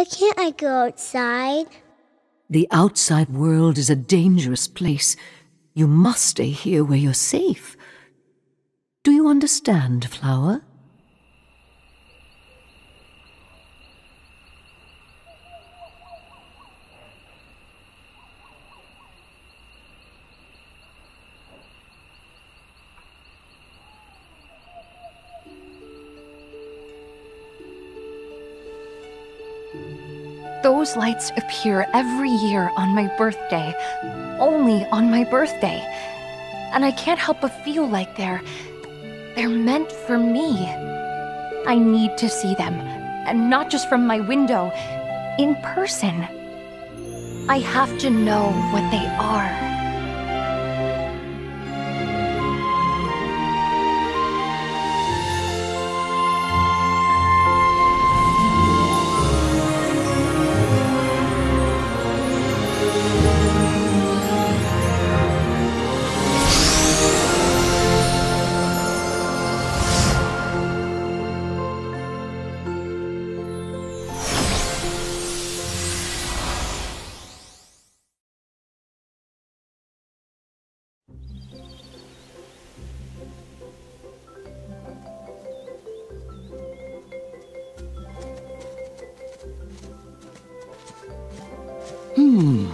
Why can't I go outside? The outside world is a dangerous place. You must stay here where you're safe. Do you understand, Flower? Those lights appear every year on my birthday. Only on my birthday. And I can't help but feel like they're. they're meant for me. I need to see them. And not just from my window, in person. I have to know what they are. Hmm.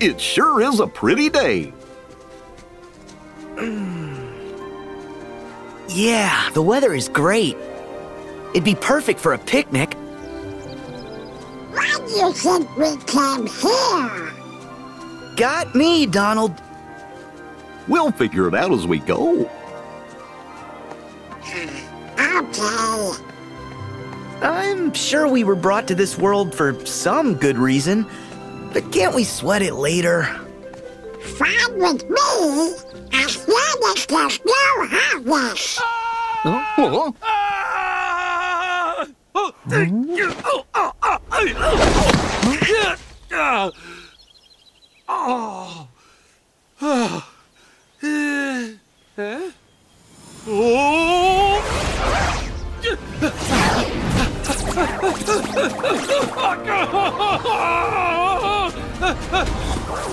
It sure is a pretty day. Yeah, the weather is great. It'd be perfect for a picnic. Why do you think we came here? Got me, Donald. We'll figure it out as we go. Sure we were brought to this world for some good reason, but can't we sweat it later? Fine with me, as long as there's no Heartless. Huh?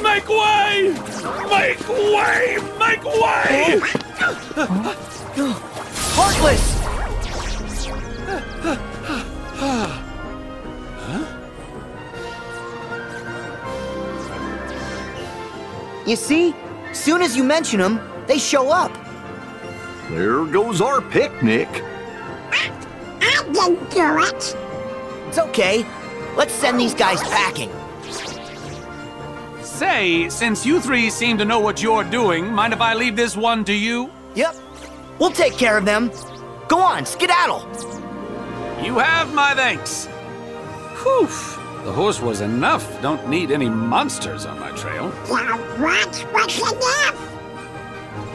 Make way! Make way! Make way! Heartless! You see, soon as you mention them, they show up. There goes our picnic. I didn't do it. It's okay. Let's send these guys packing. Say, since you three seem to know what you're doing, mind if I leave this one to you? Yep. We'll take care of them. Go on, skedaddle. You have my thanks. Whew. The horse was enough. Don't need any monsters on my trail. Now what was enough?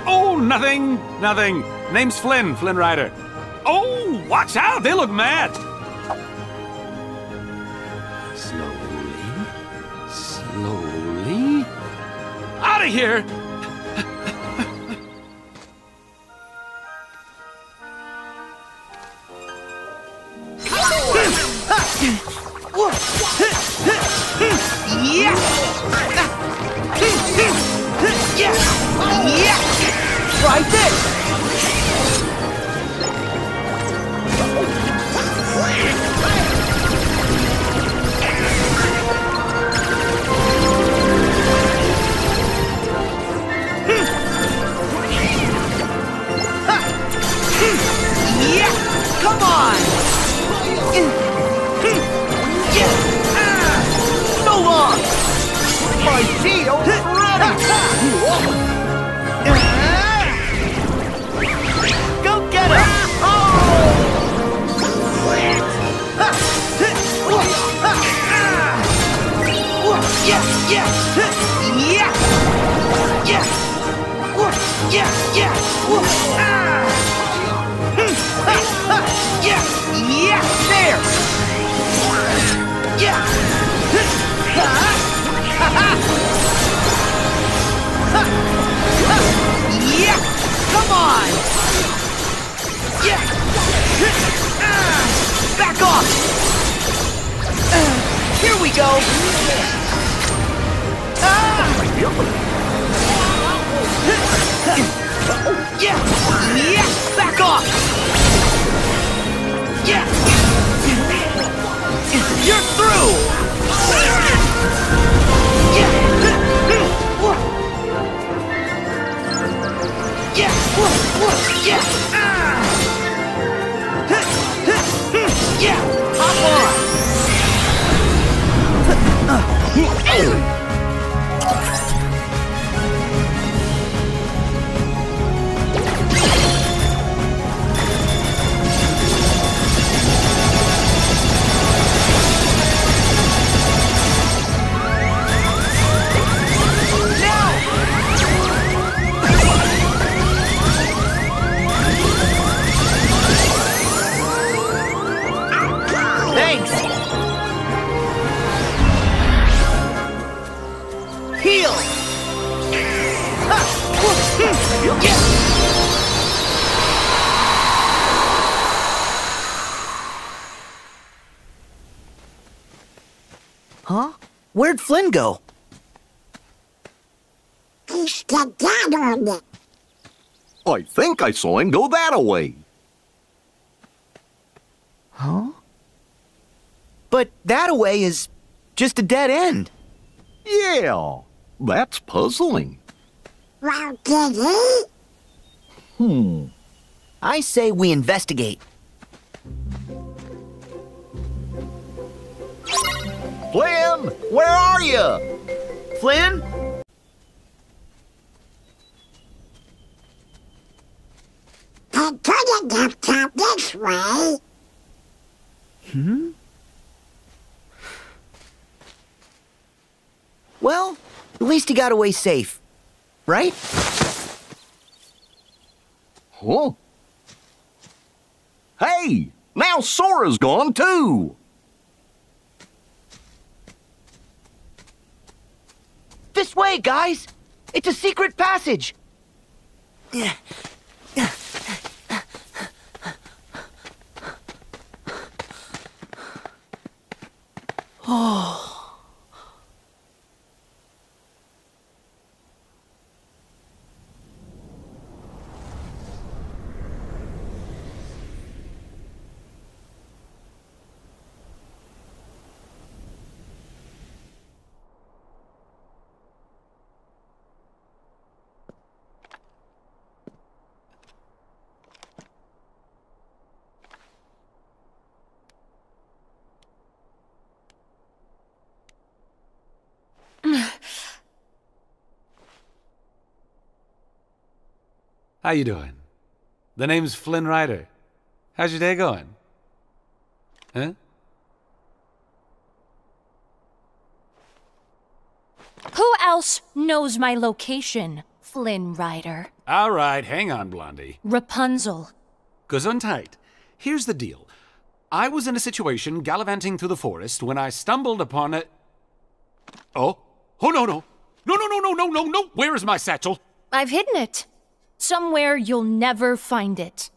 Oh, nothing, nothing. Name's Flynn, Flynn Rider. Oh, watch out, they look mad. Out of here! Come on! Yeah! So long! My shield ready. Go get him! Yeah, yeah, yeah, yeah, yeah, yeah, ah. yeah, yeah, there. Yeah. Yeah, come on. Yeah. Ah, Back off. Here we go. Ah! Yeah! Yeah! Back off! You're through! Ah! Yeah! Hop on! I think I saw him go that away. Huh? But that away is just a dead end. Yeah, that's puzzling. Well, did he? Hmm. I say we investigate. Flynn, where are you? Flynn? I couldn't have come this way. Hmm? Well, at least he got away safe. Right? Huh? Hey, now Sora's gone too. This way, guys! It's a secret passage! Oh. How you doing? The name's Flynn Rider. How's your day going? Huh? Who else knows my location, Flynn Rider? All right, hang on, Blondie. Rapunzel. Gesundheit. Here's the deal. I was in a situation gallivanting through the forest when I stumbled upon a. Oh? Oh, no, no. No, no, no, no, no, no, no. Where is my satchel? I've hidden it. Somewhere you'll never find it.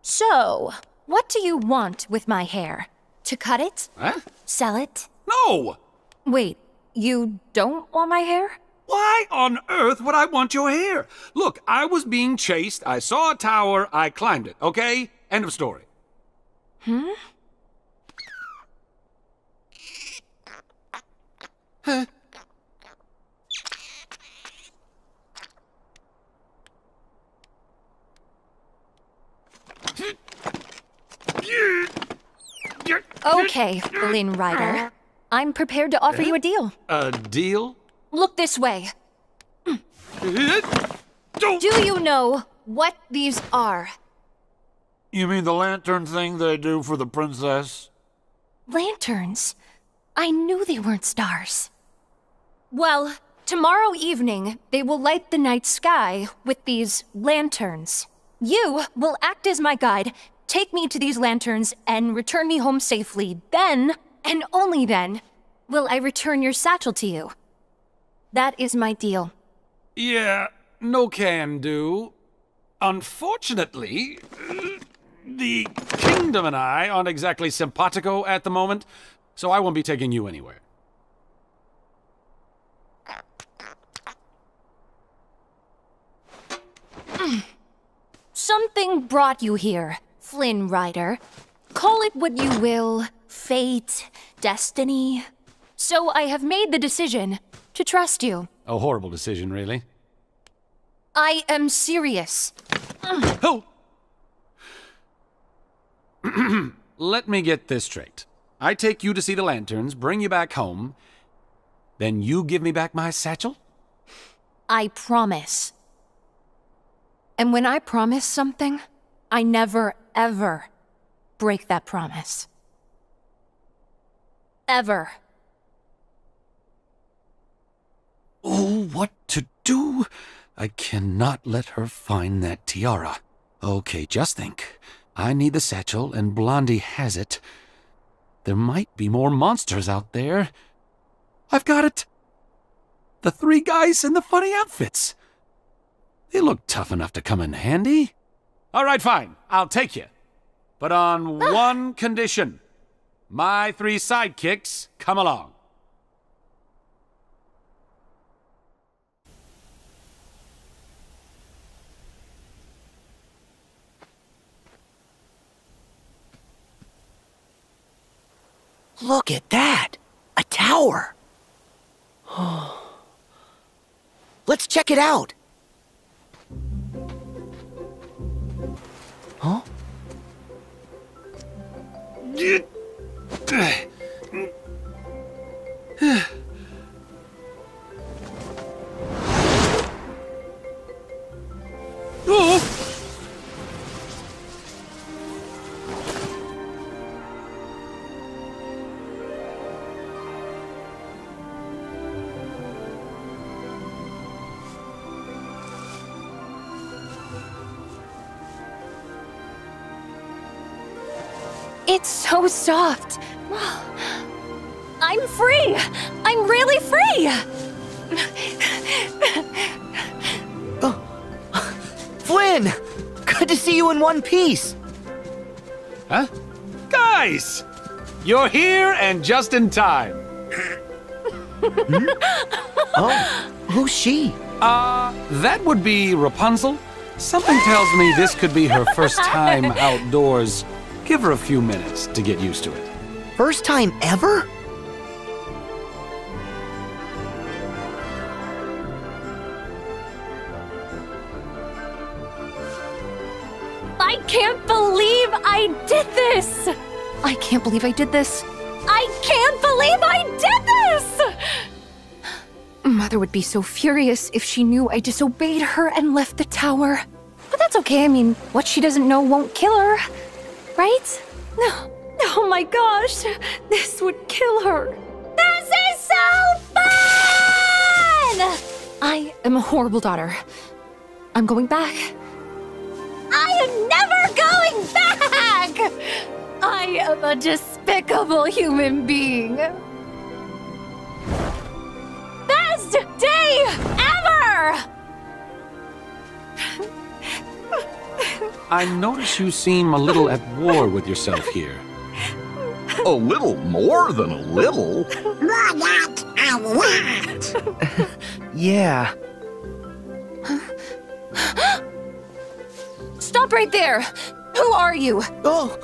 So, what do you want with my hair? To cut it? Huh? Sell it? No! Wait, you don't want my hair? Why on earth would I want your hair? Look, I was being chased. I saw a tower. I climbed it, okay? End of story. Hmm? Huh? Okay, Flynn Rider. I'm prepared to offer you a deal. A deal? Look this way. Do you know what these are? You mean the lantern thing they do for the princess? Lanterns. I knew they weren't stars. Well, tomorrow evening, they will light the night sky with these lanterns. You will act as my guide, take me to these lanterns, and return me home safely. Then, and only then, will I return your satchel to you. That is my deal. Yeah, no can do. Unfortunately, the kingdom and I aren't exactly simpatico at the moment, so I won't be taking you anywhere. Something brought you here, Flynn Rider. Call it what you will fate, destiny. So I have made the decision to trust you. A horrible decision, really. I am serious. Oh! Let me get this straight. I take you to see the lanterns, bring you back home, then you give me back my satchel? I promise. And when I promise something, I never, ever break that promise. Ever. Oh, what to do? I cannot let her find that tiara. Okay, just think. I need the satchel, and Blondie has it. There might be more monsters out there. I've got it! The three guys in the funny outfits. They look tough enough to come in handy. All right, fine. I'll take you. But on ah. one condition my three sidekicks come along. Look at that! A tower! Let's check it out! Huh? Oh! It's so soft. I'm free! I'm really free! oh. Flynn! Good to see you in one piece! Huh? Guys! You're here and just in time. Oh, who's she? Uh, that would be Rapunzel. Something tells me this could be her first time outdoors. Give her a few minutes to get used to it. First time ever? I can't believe I did this! I can't believe I did this. I can't believe I did this! Mother would be so furious if she knew I disobeyed her and left the tower. But that's okay, I mean, what she doesn't know won't kill her. Right? No. Oh my gosh, this would kill her. This is so fun! I am a horrible daughter. I'm going back. I am never going back! I am a despicable human being. Best day ever! I notice you seem a little at war with yourself here. A little more than a little. More that a lot. Yeah. Stop right there! Who are you? Oh,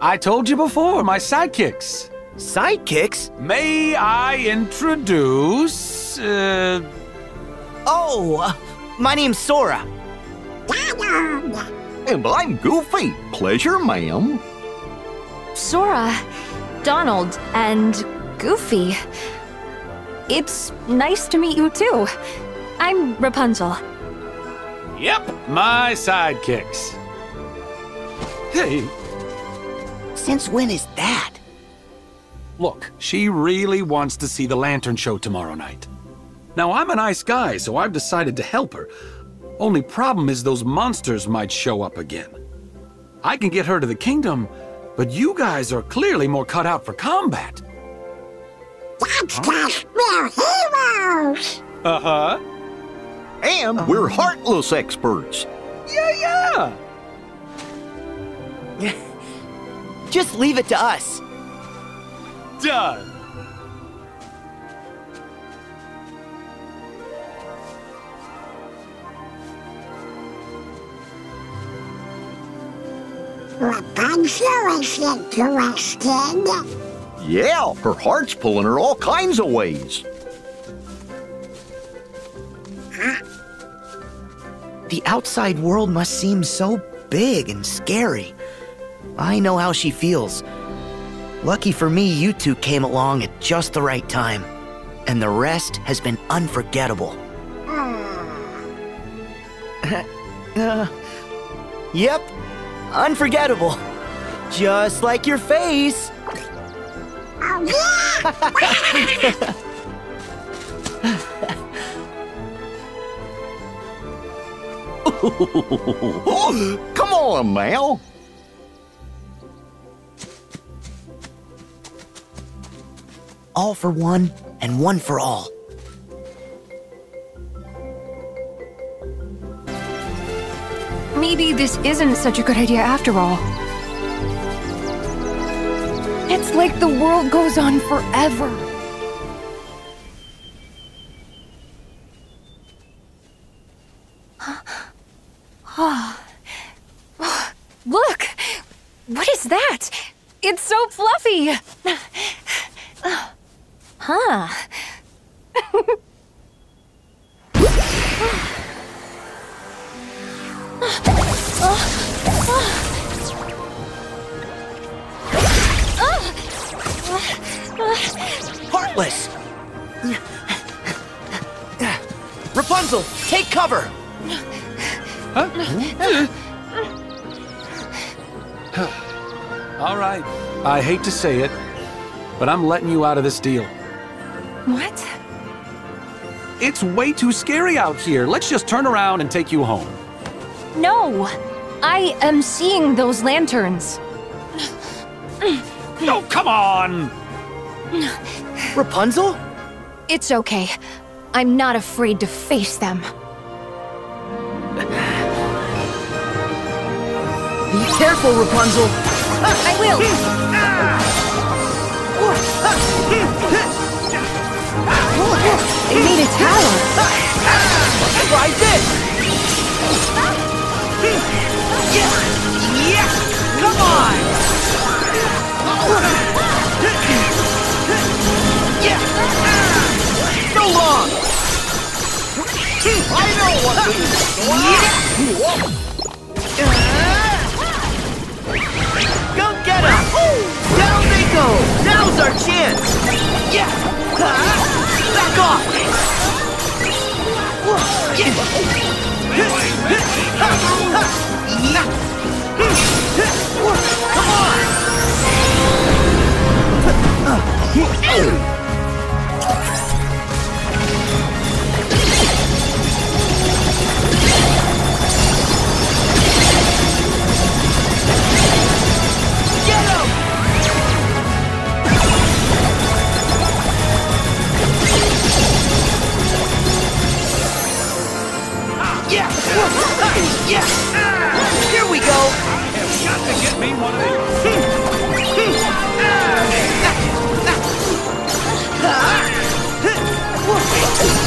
I told you before, my sidekicks. sidekicks? May I introduce. Uh, Oh, uh, my name's Sora. Donald. And I'm Goofy. Pleasure, ma'am. Sora, Donald, and Goofy. It's nice to meet you too. I'm Rapunzel. yep, my sidekicks. Hey, Since when is that? Look, she really wants to see the lantern show tomorrow night. Now, I'm a nice guy, so I've decided to help her. Only problem is those monsters might show up again. I can get her to the kingdom, but you guys are clearly more cut out for combat. That's cause we're heroes. Uh huh. And we're heartless experts. Yeah, yeah. Just leave it to us. done! Rapunzel is interested. Yeah, her heart's pulling her all kinds of ways. Huh? The outside world must seem so big and scary. I know how she feels. Lucky for me, you two came along at just the right time. And the rest has been unforgettable. Uh, yep, unforgettable. Just like your face. Oh, yeah! Come on, Mal. All for one and one for all. Maybe this isn't such a good idea after all. It's like the world goes on forever. Look! What is that? It's so fluffy! Huh. Heartless! Rapunzel, take cover! Huh? All right, I hate to say it, but I'm letting you out of this deal. What? It's way too scary out here. Let's just turn around and take you home. No! I am seeing those lanterns. Oh, come on! Rapunzel? It's okay. I'm not afraid to face them. Be careful, Rapunzel! I will! They made a tower! Try this! Yeah! Come on! Yeah! Come on! Yeah! Here we go! I have Got to get me one of these.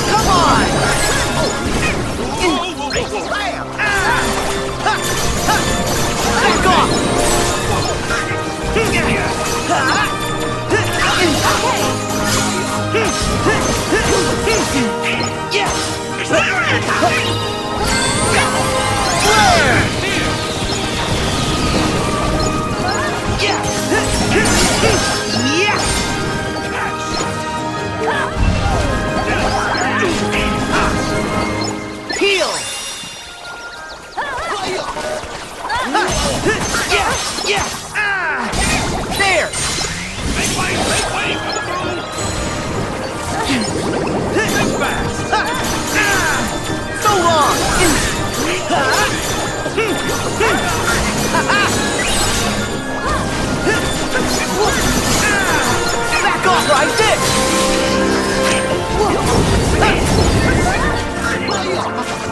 Come on! Back off! Heal! Yeah! try this!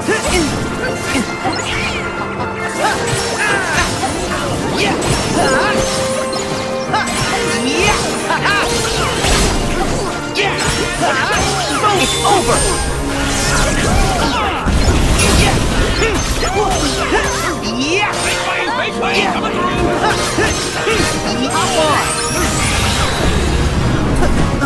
It's! Yeah! Make way! Make way! Come on!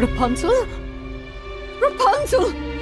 Rapunzel? Rapunzel!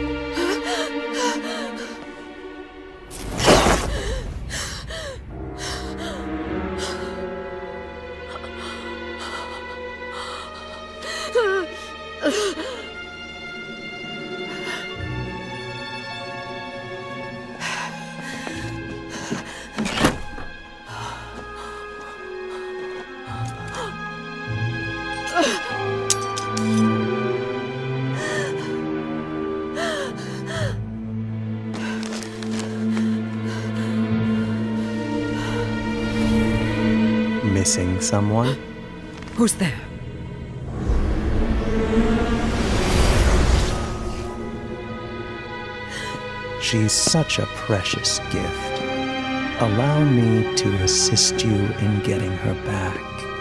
Someone? Who's there? She's such a precious gift. Allow me to assist you in getting her back.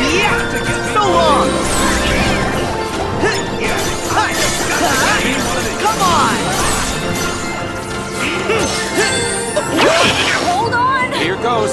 So long! Come on! Hold on! Here goes.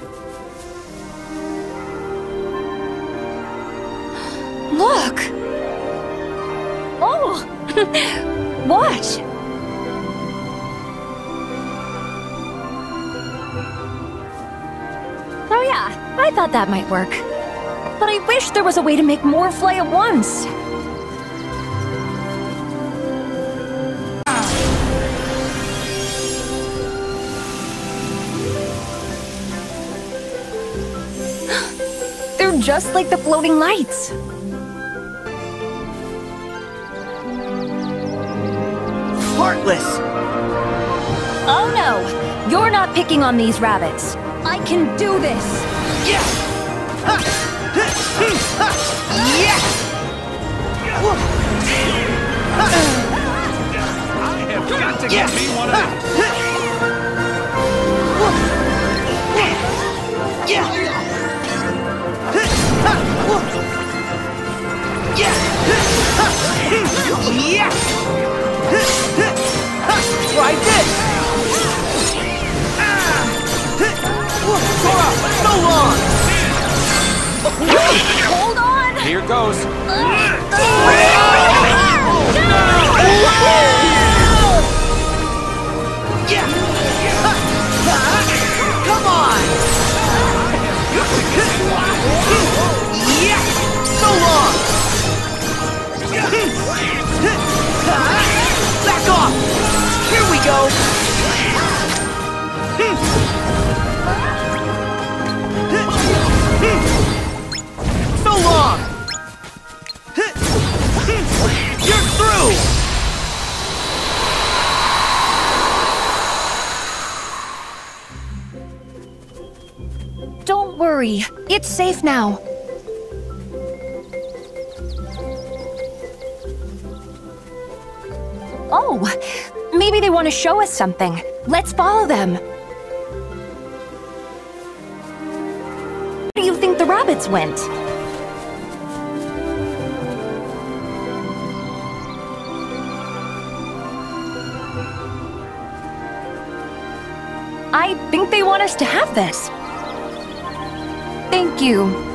Watch! Oh yeah, I thought that might work. But I wish there was a way to make more fly at once. They're just like the floating lights. Heartless! Oh no! You're not picking on these rabbits. I can do this! Yeah! Ha! Yeah! I have got to get me one of these. Yeah! Yeah! Try this! Sora, so long! Hold on! Here goes. Yeah! go. So long! You're through! Don't worry, it's safe now. Want to show us something. Let's follow them. Where do you think the rabbits went? I think they want us to have this. Thank you.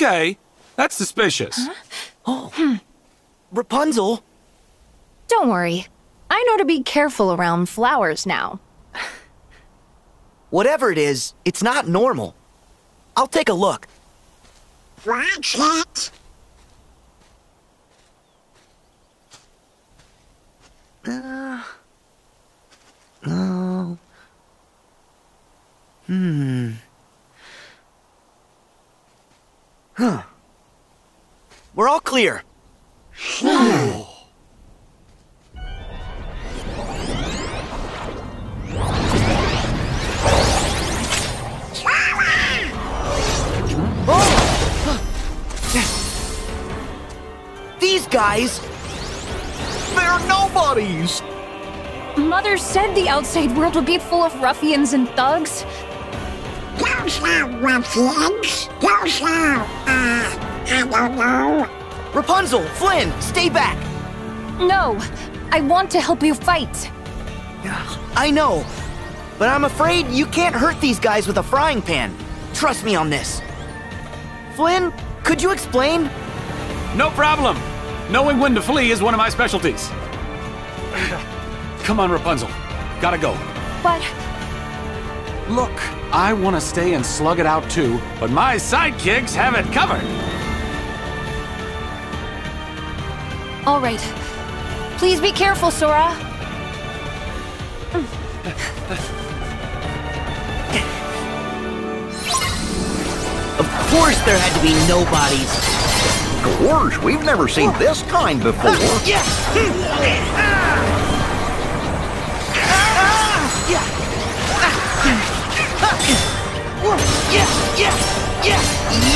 Okay, that's suspicious. Oh Rapunzel? Don't worry. I know to be careful around flowers now. Whatever it is, it's not normal. I'll take a look. Watch it. No. Hmm. Huh. We're all clear. These guys, they're nobodies. Mother said the outside world would be full of ruffians and thugs. Don't Those are ruffians. Those are, uh, I don't know. Rapunzel, Flynn, stay back. No, I want to help you fight. I know, but I'm afraid you can't hurt these guys with a frying pan. Trust me on this. Flynn, could you explain? No problem. Knowing when to flee is one of my specialties. Come on, Rapunzel. Gotta go. But Look, I want to stay and slug it out too, but my sidekicks have it covered. all right. Please be careful, Sora. Of course there had to be nobodies. Gorge, we've never seen this kind before. Yeah! Yeah, yeah, yeah,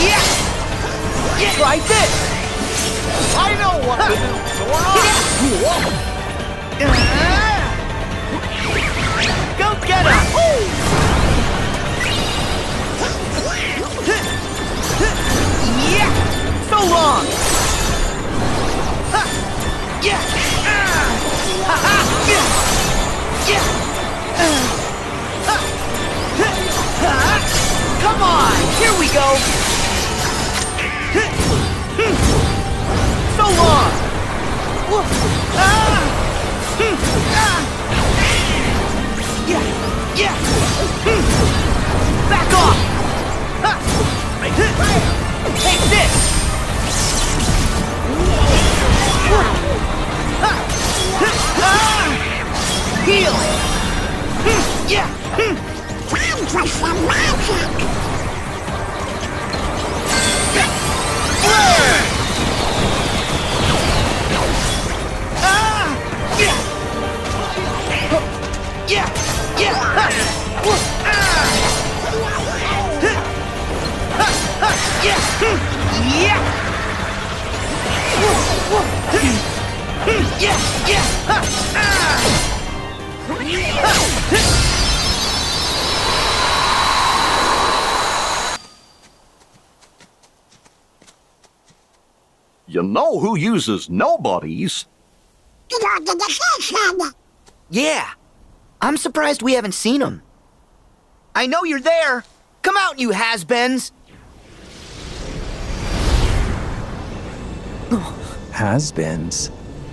yeah! Yeah! Try this! I know what to do, Go get him! Yeah! So long! Yeah! Ah! Yeah! Yeah! Come on! Here we go! So long! Yeah! Yeah! Back off! Take this! Heal! Yeah! Time for some magic. You know who uses nobodies? Yeah! I'm surprised we haven't seen him. I know you're there! Come out, you has-beens! Has-beens.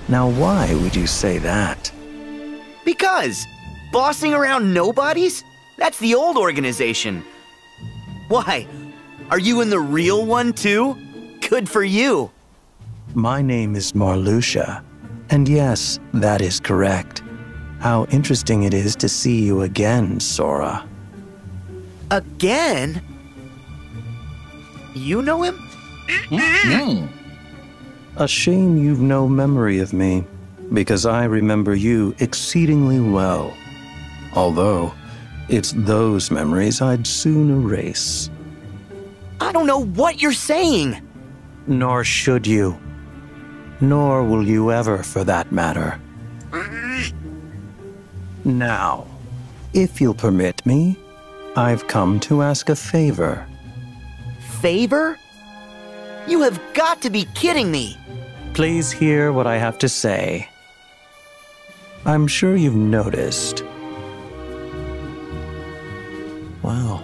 Now why would you say that? Because bossing around nobodies? That's the old organization. Why? Are you in the real one too? Good for you. My name is Marluxia, and yes, that is correct. How interesting it is to see you again, Sora. Again? You know him? Hmm. A shame you've no memory of me, because I remember you exceedingly well. Although, it's those memories I'd soon erase. I don't know what you're saying. Nor should you. Nor will you ever, for that matter. Now, if you'll permit me, I've come to ask a favor. Favor? You have got to be kidding me. Please hear what I have to say. I'm sure you've noticed. Well,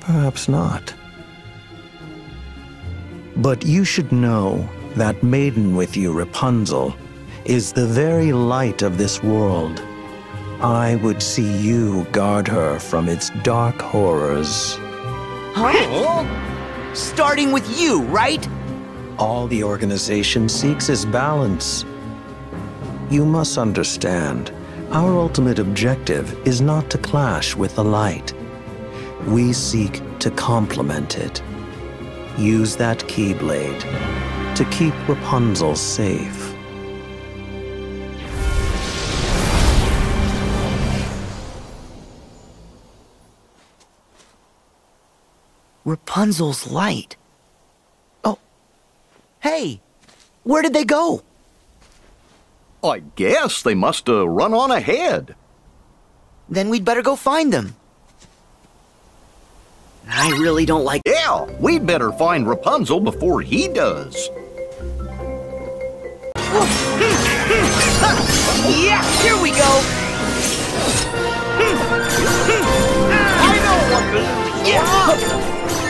perhaps not. But you should know that maiden with you, Rapunzel, is the very light of this world. I would see you guard her from its dark horrors. Huh? Oh. Starting with you, right? All the organization seeks is balance. You must understand, our ultimate objective is not to clash with the light. We seek to complement it. Use that Keyblade to keep Rapunzel safe. Rapunzel's light. Oh. Hey, where did they go? I guess they must have run on ahead. Then we'd better go find them. I really don't like. Yeah, we'd better find Rapunzel before he does. Yeah, here we go. I know what to do. Yeah.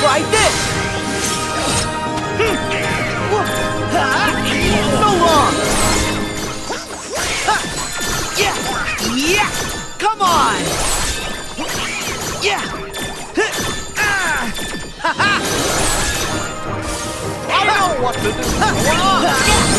Try this! So long! Yeah! Yeah! Come on! Yeah! I know what to do!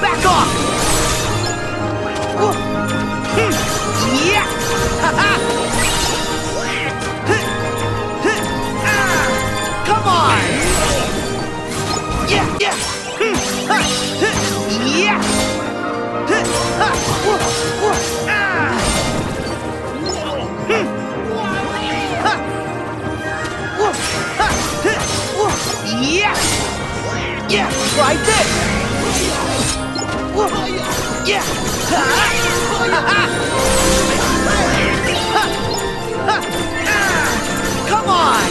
back off. Yeah! Come on! Yeah, yeah! Yeah! Yeah! Yeah! Try this! Yeah! Come on!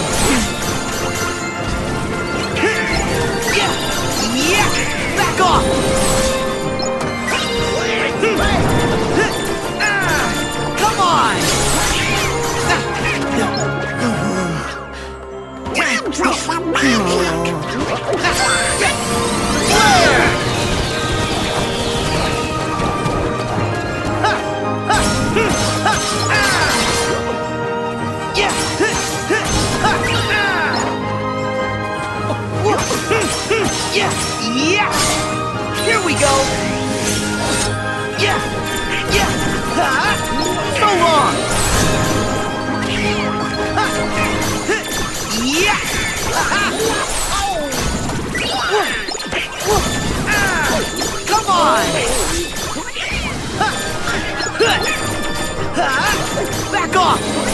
Yeah! Yeah! Back off! Come on! Time for go! Yeah! Yeah! Ha! So long! Ha! Yeah! Ha! Come on! Ha! Back off!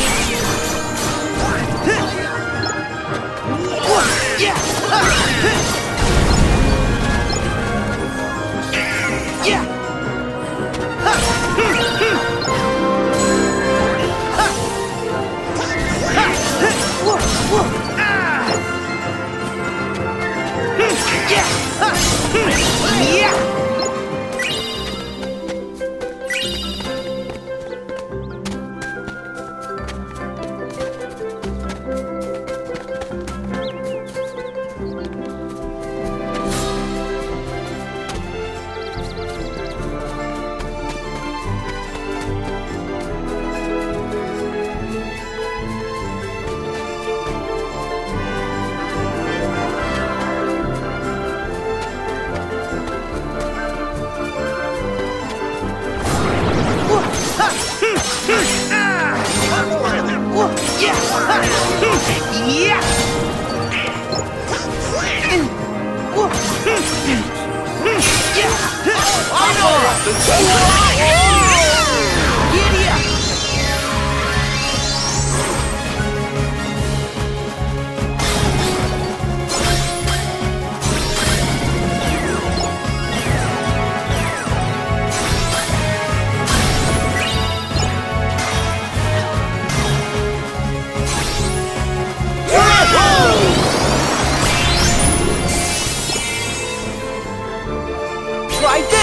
相手。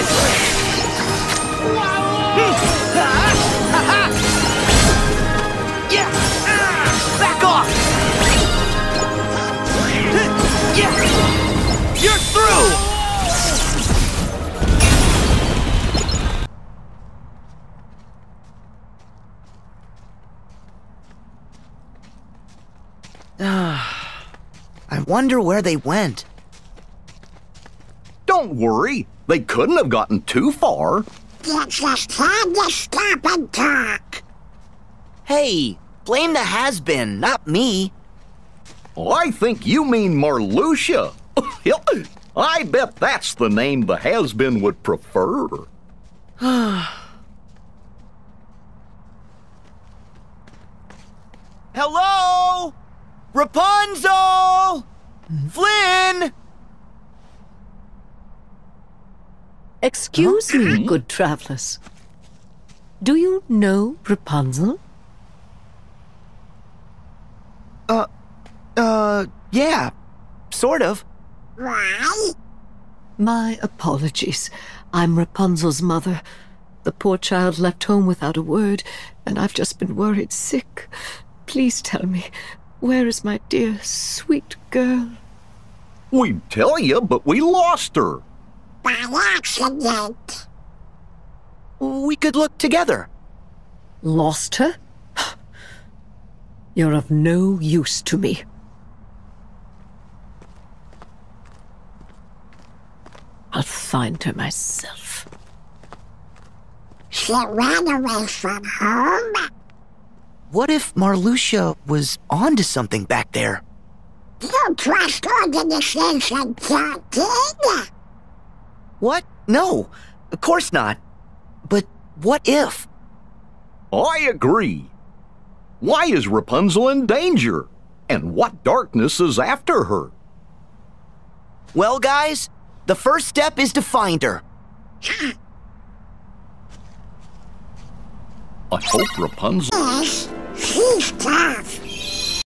wonder where they went. Don't worry, they couldn't have gotten too far. You just had to stop and talk. Hey, blame the has-been, not me. Oh, I think you mean Marluxia. I bet that's the name the has-been would prefer. Hello? Rapunzel! Flynn! Excuse me, good travelers. Do you know Rapunzel? Uh, uh, yeah, sort of. Why? My apologies. I'm Rapunzel's mother. The poor child left home without a word, and I've just been worried sick. Please tell me, where is my dear, sweet girl? We'd tell you, but we lost her. By accident. We could look together. Lost her? You're of no use to me. I'll find her myself. She ran away from home. What if Marluxia was onto something back there? You trust Organization 13? What? No, of course not. But what if? I agree. Why is Rapunzel in danger? And what darkness is after her? Well, guys, the first step is to find her. I hope Rapunzel. Yes, she's tough.